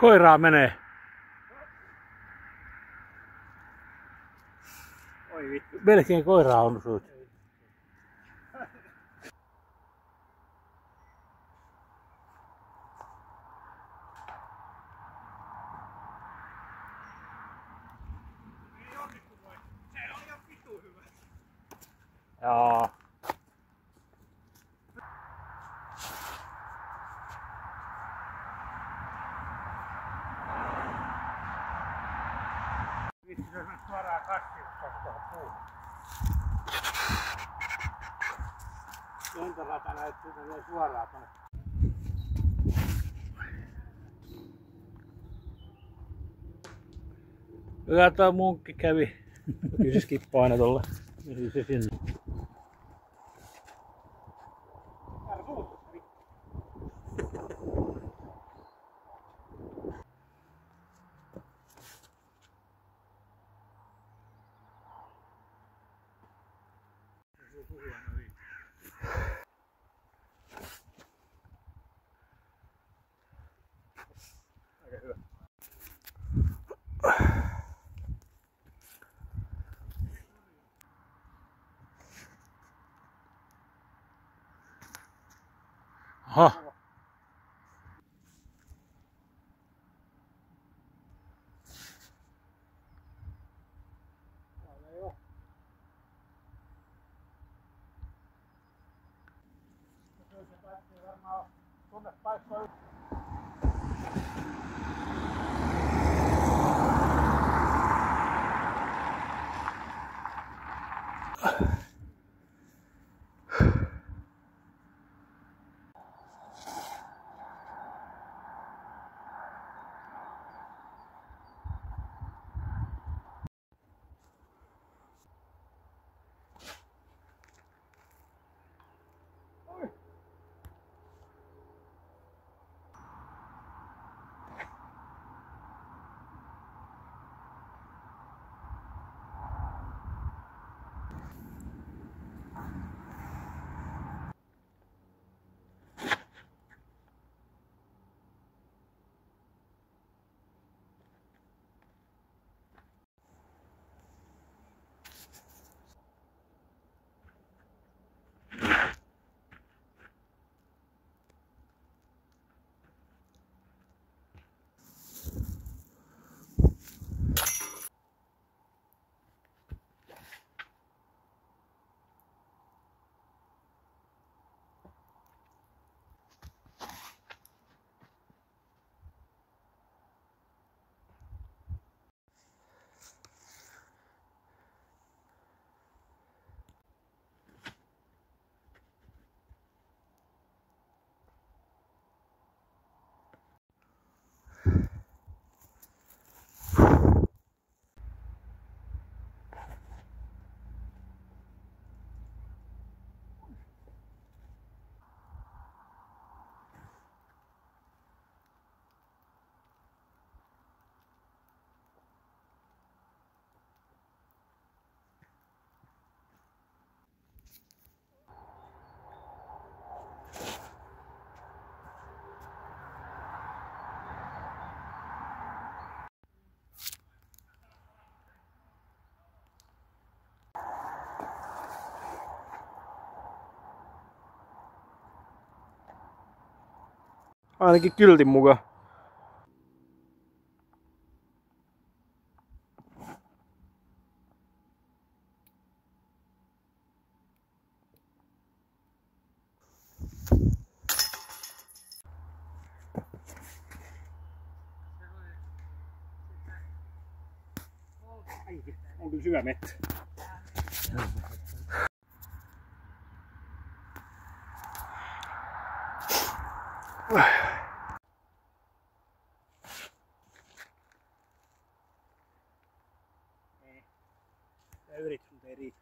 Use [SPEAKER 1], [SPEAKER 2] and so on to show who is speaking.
[SPEAKER 1] Koiraa menee.
[SPEAKER 2] Oi vittu.
[SPEAKER 1] Melkein koiraa on suut. Joo.
[SPEAKER 2] On suoraan kastiin, kun tuohon puuhun. Lentorata näyttää menee suoraan tuonne.
[SPEAKER 1] Hyvä tuo munkki kävi.
[SPEAKER 2] Kyllä se skippaa aina tolle.
[SPEAKER 1] Meni se sinne.
[SPEAKER 2] 好。Huh. Ainakin kyltin mukaan. On kyllä syvä Everything there is.